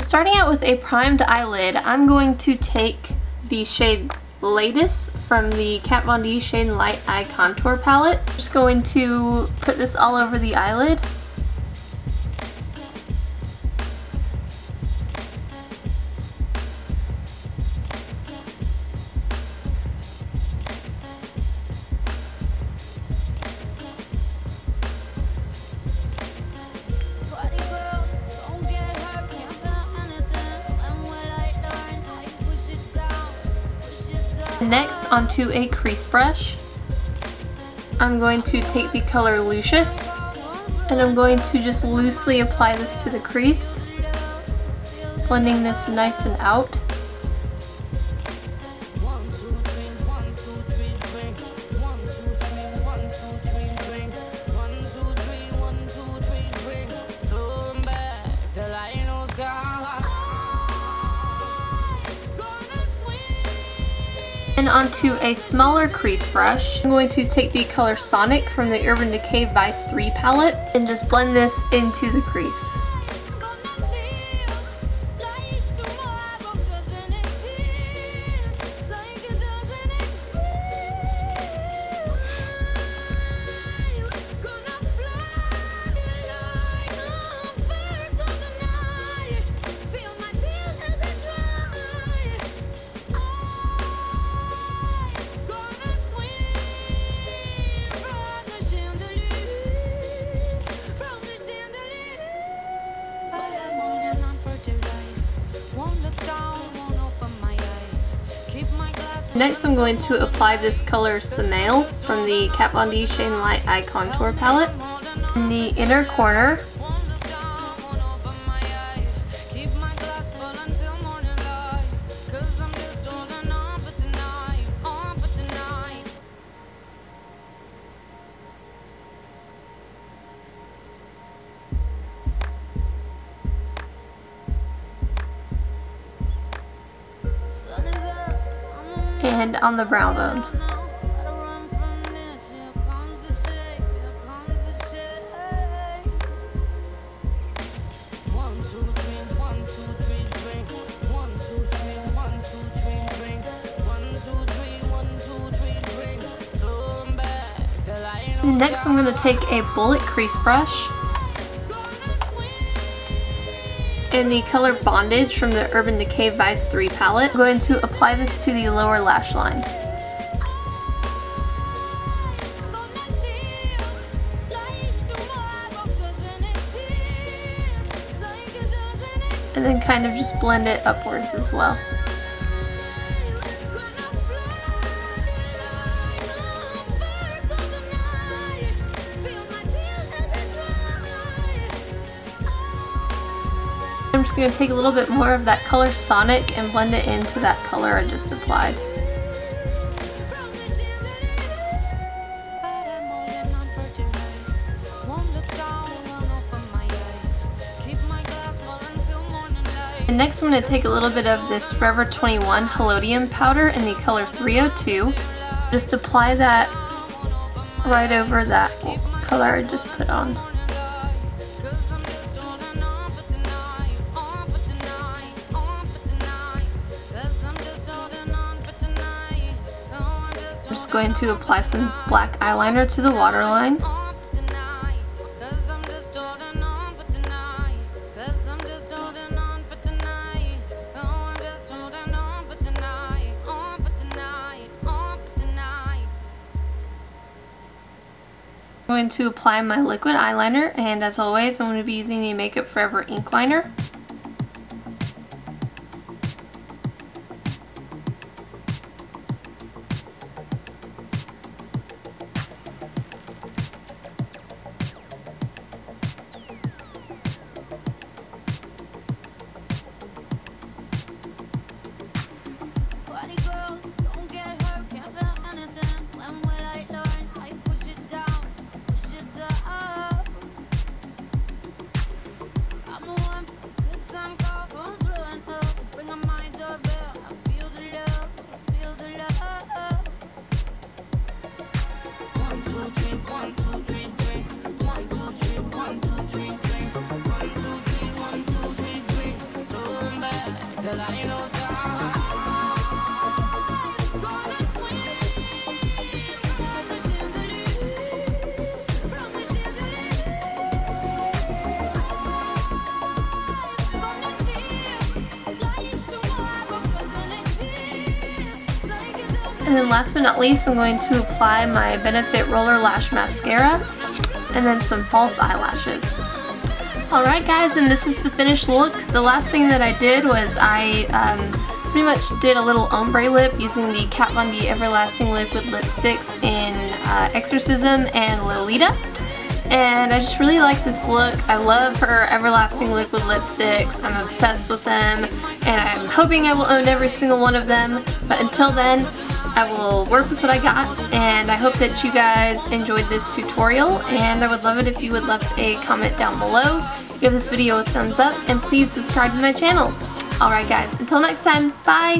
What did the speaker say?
Starting out with a primed eyelid, I'm going to take the shade Latest from the Kat Von D Shade Light Eye Contour Palette. I'm just going to put this all over the eyelid. Next onto a crease brush, I'm going to take the color Lucius and I'm going to just loosely apply this to the crease, blending this nice and out. And onto a smaller crease brush, I'm going to take the color Sonic from the Urban Decay Vice 3 palette and just blend this into the crease. Next I'm going to apply this color Samael from the Kat Von D Shade Light Eye Contour Palette. In the inner corner, and on the brow bone. Next I'm going to take a bullet crease brush in the color Bondage from the Urban Decay Vice 3 palette. I'm going to apply this to the lower lash line. And then kind of just blend it upwards as well. I'm just going to take a little bit more of that color Sonic and blend it into that color I just applied. And next I'm going to take a little bit of this Forever 21 Holodium powder in the color 302. Just apply that right over that color I just put on. Going to apply some black eyeliner to the waterline. I'm going to apply my liquid eyeliner and as always I'm going to be using the Makeup Forever ink liner. And then last but not least, I'm going to apply my Benefit Roller Lash Mascara and then some false eyelashes. Alright guys, and this is the finished look. The last thing that I did was I um, pretty much did a little ombre lip using the Kat Von D Everlasting Liquid Lipsticks in uh, Exorcism and Lolita. And I just really like this look. I love her Everlasting Liquid Lipsticks. I'm obsessed with them. And I'm hoping I will own every single one of them. But until then, I will work with what I got and I hope that you guys enjoyed this tutorial and I would love it if you would left a comment down below, give this video a thumbs up, and please subscribe to my channel. Alright guys, until next time, bye!